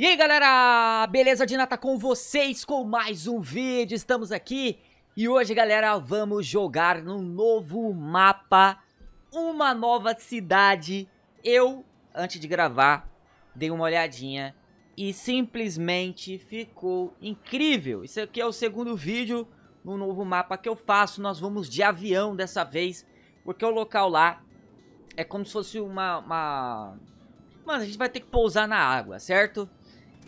E aí galera, beleza? Dina tá com vocês com mais um vídeo, estamos aqui e hoje galera vamos jogar no novo mapa, uma nova cidade Eu, antes de gravar, dei uma olhadinha e simplesmente ficou incrível Isso aqui é o segundo vídeo no novo mapa que eu faço, nós vamos de avião dessa vez Porque o local lá é como se fosse uma... uma... Mano, a gente vai ter que pousar na água, certo?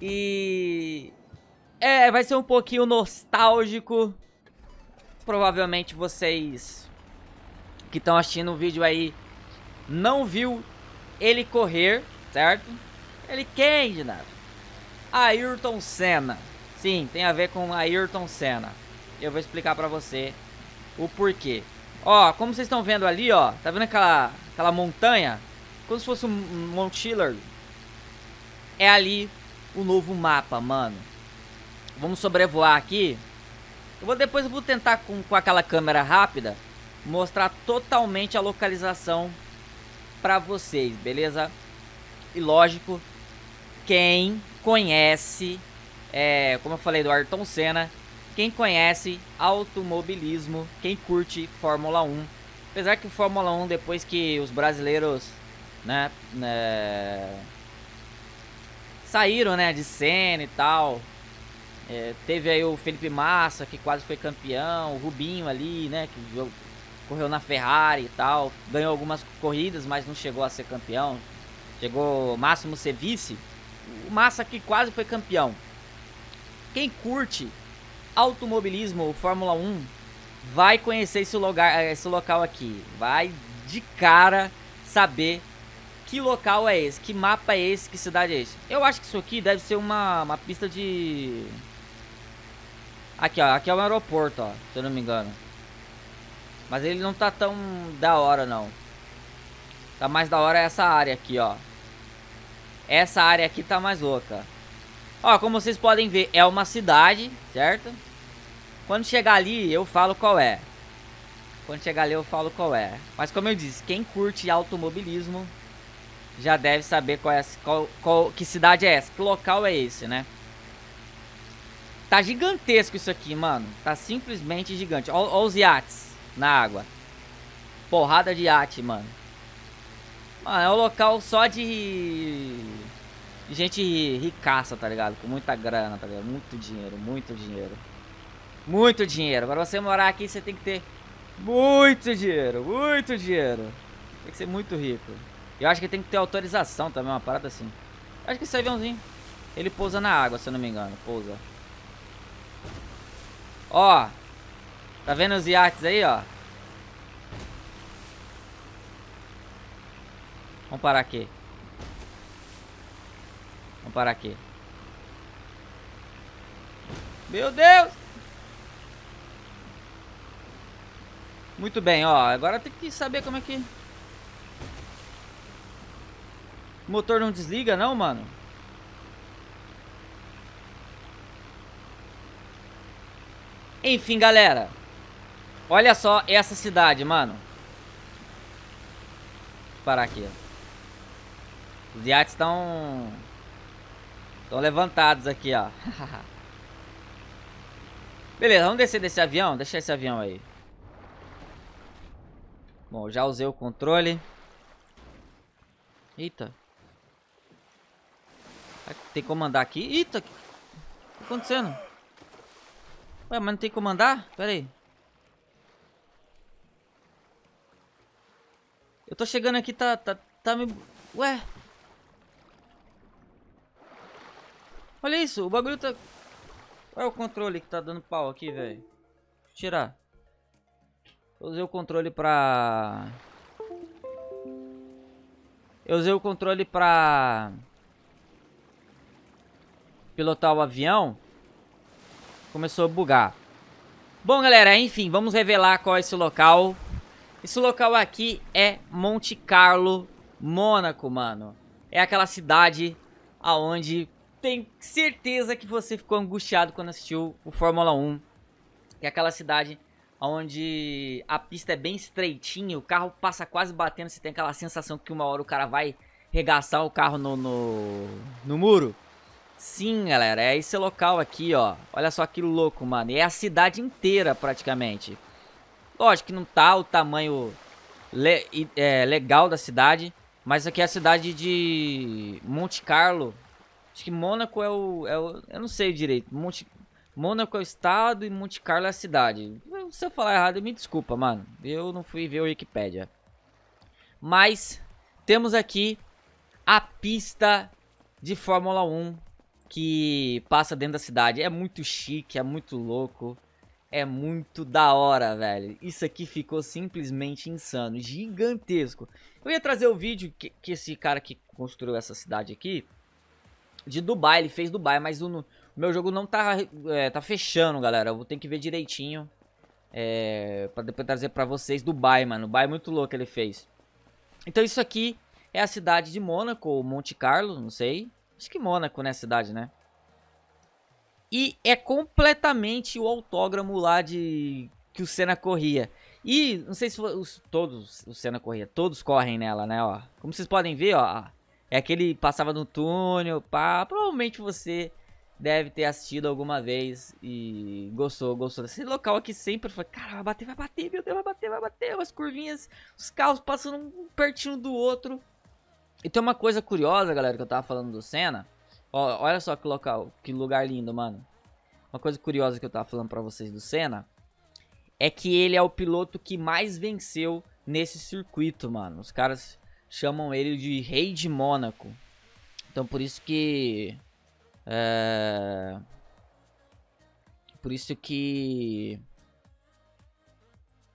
E... É, vai ser um pouquinho nostálgico. Provavelmente vocês que estão assistindo o vídeo aí não viu ele correr, certo? Ele quem, nada? Ayrton Senna. Sim, tem a ver com Ayrton Senna. Eu vou explicar pra você o porquê. Ó, como vocês estão vendo ali, ó, tá vendo aquela, aquela montanha? Como se fosse um Mount Chiller. É ali o novo mapa, mano. Vamos sobrevoar aqui. Eu vou depois eu vou tentar com, com aquela câmera rápida mostrar totalmente a localização para vocês, beleza? E lógico, quem conhece, é, como eu falei do Ayrton Senna, quem conhece automobilismo, quem curte Fórmula 1, apesar que Fórmula 1 depois que os brasileiros, né, né saíram, né, de cena e tal. É, teve aí o Felipe Massa, que quase foi campeão, o Rubinho ali, né, que correu na Ferrari e tal. Ganhou algumas corridas, mas não chegou a ser campeão. Chegou máximo ser vice. O Massa que quase foi campeão. Quem curte automobilismo, Fórmula 1, vai conhecer esse lugar, esse local aqui. Vai de cara saber que local é esse? Que mapa é esse? Que cidade é esse? Eu acho que isso aqui deve ser uma, uma pista de... Aqui, ó. Aqui é o aeroporto, ó. Se eu não me engano. Mas ele não tá tão da hora, não. Tá mais da hora essa área aqui, ó. Essa área aqui tá mais louca. Ó, como vocês podem ver, é uma cidade, certo? Quando chegar ali, eu falo qual é. Quando chegar ali, eu falo qual é. Mas como eu disse, quem curte automobilismo já deve saber qual é, qual, qual, que cidade é essa, que local é esse, né? Tá gigantesco isso aqui, mano. Tá simplesmente gigante. Olha os iates na água. Porrada de iate, mano. Mano, é um local só de... gente ricaça, tá ligado? Com muita grana, tá ligado? Muito dinheiro, muito dinheiro. Muito dinheiro. Para você morar aqui, você tem que ter muito dinheiro, muito dinheiro. Tem que ser muito rico. Eu acho que tem que ter autorização também, uma parada assim. Acho que esse aviãozinho, ele pousa na água, se eu não me engano. Pousa. Ó. Tá vendo os iates aí, ó? Vamos parar aqui. Vamos parar aqui. Meu Deus! Muito bem, ó. Agora tem que saber como é que... O motor não desliga não, mano? Enfim, galera. Olha só essa cidade, mano. Vou parar aqui. Os iates estão... Estão levantados aqui, ó. Beleza, vamos descer desse avião. Deixa esse avião aí. Bom, já usei o controle. Eita. Tem como andar aqui? Eita! O que tá acontecendo? Ué, mas não tem como andar? Pera aí. Eu tô chegando aqui, tá, tá, tá me... Ué? Olha isso, o bagulho tá... Olha o controle que tá dando pau aqui, velho. Tirar. Eu usei o controle pra... Eu usei o controle pra pilotar o avião, começou a bugar. Bom, galera, enfim, vamos revelar qual é esse local. Esse local aqui é Monte Carlo, Mônaco, mano. É aquela cidade aonde tem certeza que você ficou angustiado quando assistiu o Fórmula 1. Que é aquela cidade onde a pista é bem estreitinha, o carro passa quase batendo, você tem aquela sensação que uma hora o cara vai regaçar o carro no, no, no muro. Sim, galera, é esse local aqui, ó. Olha só que louco, mano. E é a cidade inteira, praticamente. Lógico que não tá o tamanho le é, legal da cidade. Mas aqui é a cidade de Monte Carlo. Acho que Mônaco é o, é o... Eu não sei direito. Monte... Mônaco é o estado e Monte Carlo é a cidade. Se eu falar errado, me desculpa, mano. Eu não fui ver o Wikipedia. Mas temos aqui a pista de Fórmula 1 que passa dentro da cidade. É muito chique, é muito louco. É muito da hora, velho. Isso aqui ficou simplesmente insano, gigantesco. Eu ia trazer o vídeo que, que esse cara que construiu essa cidade aqui, de Dubai, ele fez Dubai, mas o, meu jogo não tá, é, tá fechando, galera. Eu vou ter que ver direitinho, é, pra depois trazer pra vocês Dubai, mano. Dubai é muito louco ele fez. Então isso aqui é a cidade de Mônaco, ou Monte Carlo, não sei. Acho que Mônaco, né, cidade, né? E é completamente o autógramo lá de que o Senna corria. E não sei se os, todos o Senna corria, todos correm nela, né, ó. Como vocês podem ver, ó, é aquele passava no túnel, pá, provavelmente você deve ter assistido alguma vez e gostou, gostou desse local aqui sempre foi, cara, vai bater, vai bater, meu Deus, vai bater, vai bater, as curvinhas, os carros passando um pertinho do outro. E tem uma coisa curiosa, galera, que eu tava falando do Senna. Ó, olha só que local, que lugar lindo, mano. Uma coisa curiosa que eu tava falando pra vocês do Senna é que ele é o piloto que mais venceu nesse circuito, mano. Os caras chamam ele de Rei de Mônaco. Então por isso que é... Por isso que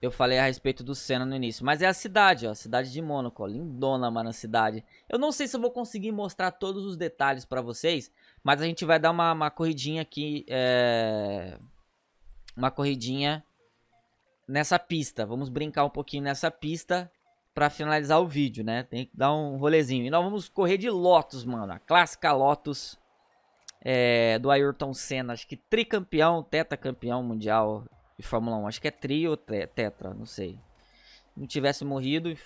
eu falei a respeito do Senna no início. Mas é a cidade, ó. Cidade de Mônaco. Lindona, mano, a cidade. Eu não sei se eu vou conseguir mostrar todos os detalhes pra vocês. Mas a gente vai dar uma, uma corridinha aqui. É... Uma corridinha nessa pista. Vamos brincar um pouquinho nessa pista pra finalizar o vídeo, né? Tem que dar um rolezinho. E nós vamos correr de Lotus, mano. A clássica Lotus é, do Ayrton Senna. Acho que tricampeão, tetracampeão mundial de Fórmula 1. Acho que é tri ou tetra, não sei. Se não tivesse morrido,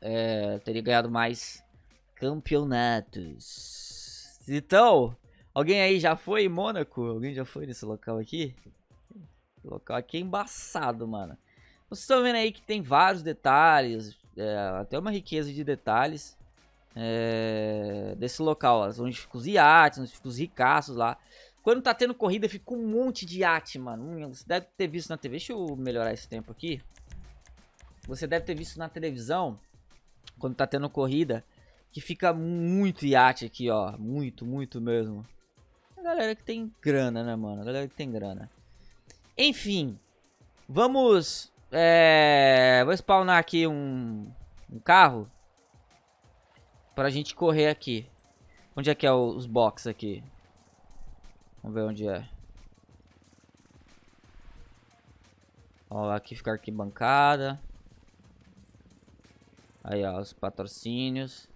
é, teria ganhado mais campeonatos. Então, alguém aí já foi em Mônaco? Alguém já foi nesse local aqui? O local aqui é embaçado, mano. Vocês estão vendo aí que tem vários detalhes, é, até uma riqueza de detalhes é, desse local, onde ficam os iates, onde ficam os ricaços lá. Quando tá tendo corrida, fica um monte de iate, mano. Hum, você deve ter visto na TV. Deixa eu melhorar esse tempo aqui. Você deve ter visto na televisão, quando tá tendo corrida, que fica muito iate aqui, ó. Muito, muito mesmo. A galera que tem grana, né, mano? A galera que tem grana. Enfim, vamos... É, vou spawnar aqui um, um carro pra gente correr aqui. Onde é que é os box aqui? Vamos ver onde é. Ó, aqui fica a arquibancada. Aí, ó, os patrocínios.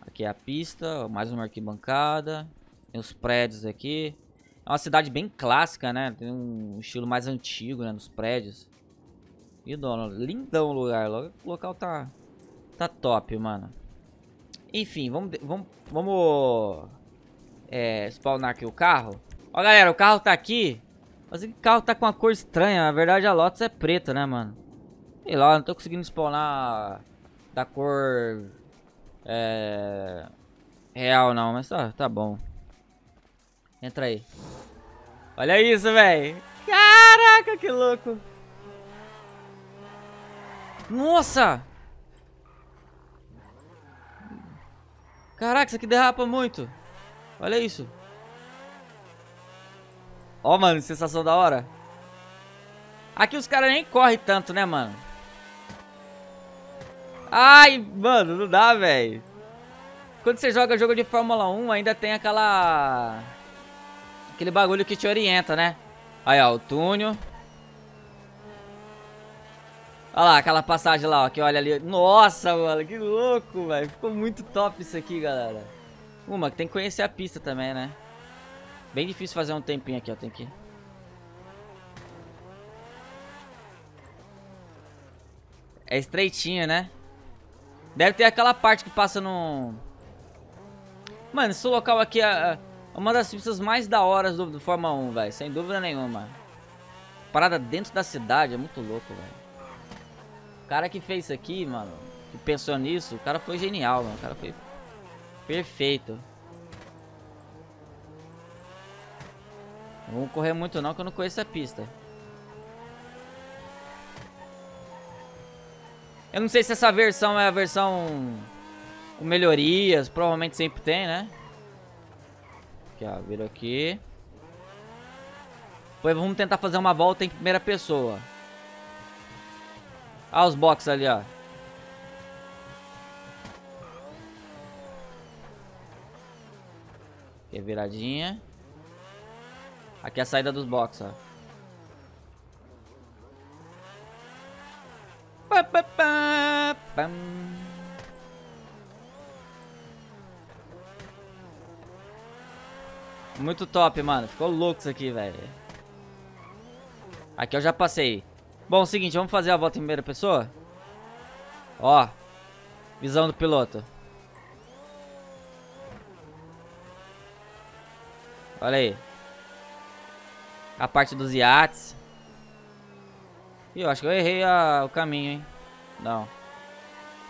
Aqui é a pista, mais uma arquibancada. Tem os prédios aqui. É uma cidade bem clássica, né? Tem um estilo mais antigo, né? Nos prédios. E dono, lindão o lugar. O local tá, tá top, mano. Enfim, vamos, vamos, vamos é, spawnar aqui o carro. Ó, galera, o carro tá aqui. Mas o carro tá com uma cor estranha. Na verdade, a Lotus é preta, né, mano? Sei lá, não tô conseguindo spawnar da cor é, real, não. Mas tá, tá bom. Entra aí. Olha isso, velho. Caraca, que louco. Nossa! Caraca, isso aqui derrapa muito. Olha isso. Ó, oh, mano, sensação da hora. Aqui os caras nem correm tanto, né, mano? Ai, mano, não dá, velho. Quando você joga jogo de Fórmula 1, ainda tem aquela... Aquele bagulho que te orienta, né? Aí, ó, o túnel. Olha lá, aquela passagem lá, ó, que olha ali. Nossa, mano, que louco, velho. Ficou muito top isso aqui, galera. Uma, que tem que conhecer a pista também, né? Bem difícil fazer um tempinho aqui, ó. Tem que... É estreitinho, né? Deve ter aquela parte que passa no... Mano, esse local aqui é, é uma das pistas mais da hora do, do Fórmula 1, velho. Sem dúvida nenhuma. Parada dentro da cidade, é muito louco, velho. Cara que fez isso aqui, mano, que pensou nisso, o cara foi genial, mano. O cara foi perfeito. Não vou correr muito não, que eu não conheço a pista. Eu não sei se essa versão é a versão com melhorias. Provavelmente sempre tem, né? Aqui, ó. Vira aqui. Depois vamos tentar fazer uma volta em primeira pessoa. Olha os boxes ali, ó. Aqui é viradinha. Aqui é a saída dos boxes, ó. Muito top, mano. Ficou louco isso aqui, velho. Aqui eu já passei. Bom, seguinte, vamos fazer a volta em primeira pessoa? Ó. Visão do piloto. Olha aí. A parte dos iates. Ih, eu acho que eu errei a, o caminho, hein? Não.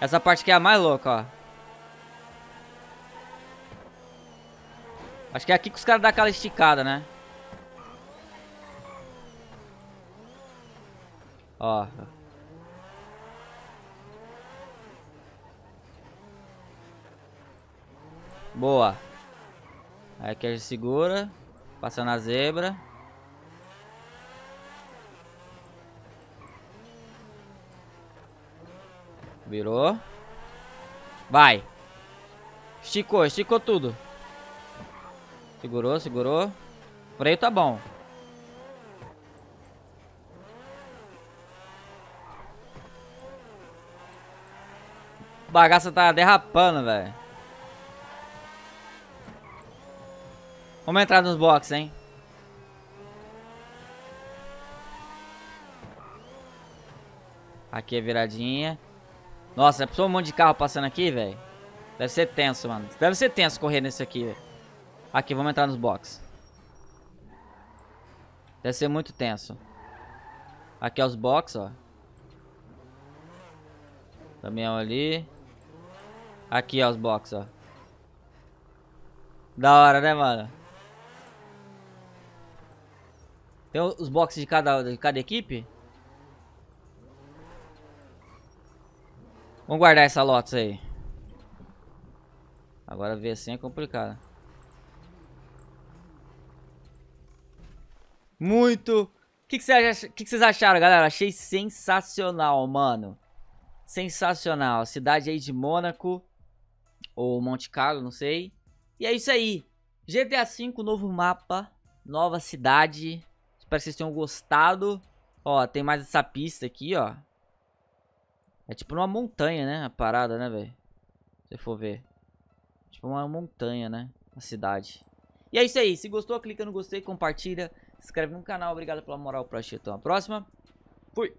Essa parte aqui é a mais louca, ó. Acho que é aqui que os caras dão aquela esticada, né? Ó. Boa. Aí aqui a gente segura. Passando a zebra. Virou. Vai. Esticou, esticou tudo. Segurou, segurou. freio tá bom. Bagaça tá derrapando, velho. Vamos entrar nos boxes, hein? Aqui é viradinha. Nossa, é um monte de carro passando aqui, velho. Deve ser tenso, mano. Deve ser tenso correr nesse aqui, velho. Aqui, vamos entrar nos boxes. Deve ser muito tenso. Aqui é os boxes, ó. Caminhão ali. Aqui, ó, os boxes, ó. Da hora, né, mano? Tem os boxes de cada, de cada equipe? Vamos guardar essa Lotus aí. Agora ver assim é complicado. Muito. O que, que, você que, que vocês acharam, galera? Achei sensacional, mano. Sensacional. Cidade aí de Mônaco. Ou Monte Carlo, não sei. E é isso aí. GTA V, novo mapa. Nova cidade. Espero que vocês tenham gostado. Ó, tem mais essa pista aqui, ó. É tipo uma montanha, né? A parada, né, velho? Se for ver. Tipo uma montanha, né? A cidade. E é isso aí. Se gostou, clica no gostei, compartilha. Se inscreve no canal. Obrigado pela moral. Pra assistir. Até a próxima. Fui.